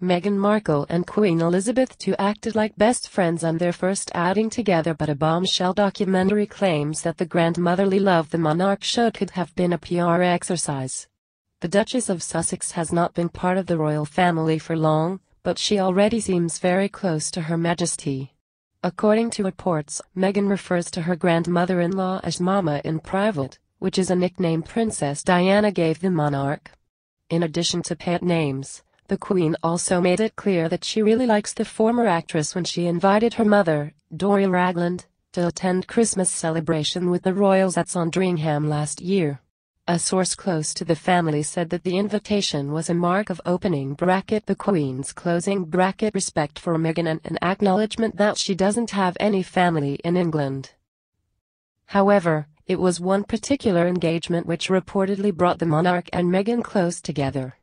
Meghan Markle and Queen Elizabeth II acted like best friends on their first outing together but a bombshell documentary claims that the grandmotherly love the monarch showed could have been a PR exercise. The Duchess of Sussex has not been part of the royal family for long, but she already seems very close to Her Majesty. According to reports, Meghan refers to her grandmother-in-law as Mama in private, which is a nickname Princess Diana gave the monarch. In addition to pet names, the Queen also made it clear that she really likes the former actress when she invited her mother, Doria Ragland, to attend Christmas celebration with the royals at Sandringham last year. A source close to the family said that the invitation was a mark of opening bracket the Queen's closing bracket respect for Meghan and an acknowledgement that she doesn't have any family in England. However, it was one particular engagement which reportedly brought the monarch and Meghan close together.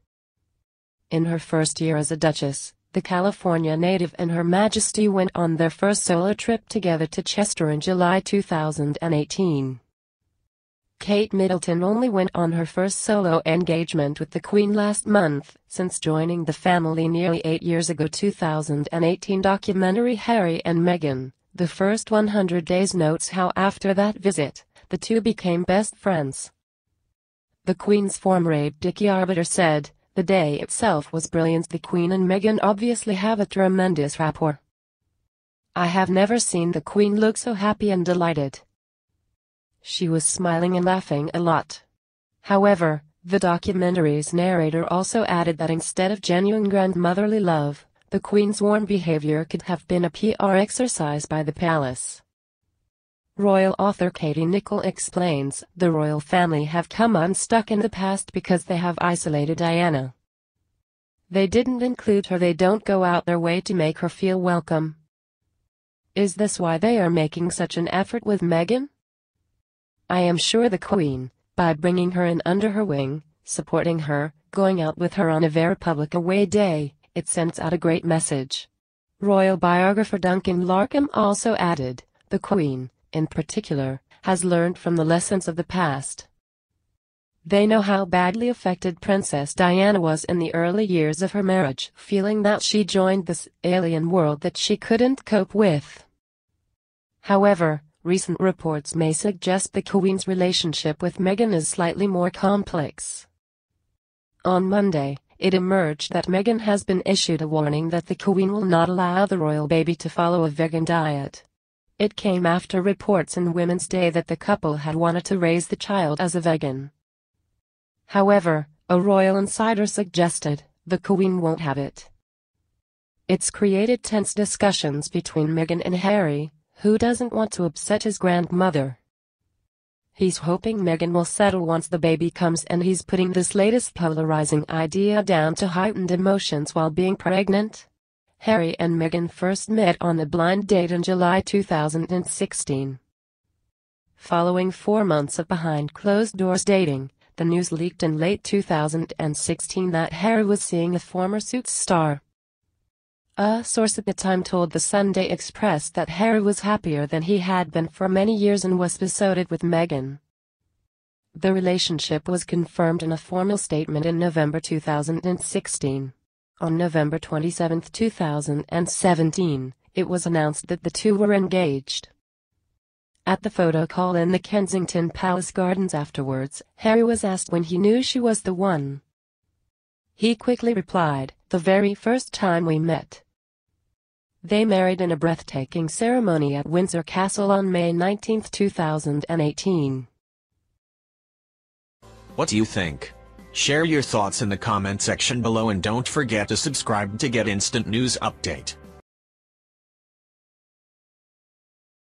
In her first year as a duchess, the California native and Her Majesty went on their first solo trip together to Chester in July 2018. Kate Middleton only went on her first solo engagement with the Queen last month, since joining the family nearly eight years ago 2018 documentary Harry and Meghan, The First 100 Days notes how after that visit, the two became best friends. The Queen's former aide Dickie Arbiter said, the day itself was brilliant. The Queen and Meghan obviously have a tremendous rapport. I have never seen the Queen look so happy and delighted. She was smiling and laughing a lot. However, the documentary's narrator also added that instead of genuine grandmotherly love, the Queen's warm behavior could have been a PR exercise by the palace. Royal author Katie Nicholl explains, the royal family have come unstuck in the past because they have isolated Diana. They didn't include her they don't go out their way to make her feel welcome. Is this why they are making such an effort with Meghan? I am sure the Queen, by bringing her in under her wing, supporting her, going out with her on a very public away day, it sends out a great message. Royal biographer Duncan Larcombe also added, the Queen, in particular, has learned from the lessons of the past. They know how badly affected Princess Diana was in the early years of her marriage, feeling that she joined this alien world that she couldn't cope with. However, recent reports may suggest the Queen's relationship with Meghan is slightly more complex. On Monday, it emerged that Meghan has been issued a warning that the Queen will not allow the royal baby to follow a vegan diet. It came after reports in Women's Day that the couple had wanted to raise the child as a vegan. However, a royal insider suggested the Queen won't have it. It's created tense discussions between Meghan and Harry, who doesn't want to upset his grandmother. He's hoping Meghan will settle once the baby comes and he's putting this latest polarizing idea down to heightened emotions while being pregnant. Harry and Meghan first met on a blind date in July 2016. Following four months of behind-closed-doors dating, the news leaked in late 2016 that Harry was seeing a former Suits star. A source at the time told the Sunday Express that Harry was happier than he had been for many years and was besotted with Meghan. The relationship was confirmed in a formal statement in November 2016. On November 27, 2017, it was announced that the two were engaged. At the photo call in the Kensington Palace Gardens afterwards, Harry was asked when he knew she was the one. He quickly replied, the very first time we met. They married in a breathtaking ceremony at Windsor Castle on May 19, 2018. What do you think? Share your thoughts in the comment section below and don't forget to subscribe to get instant news update.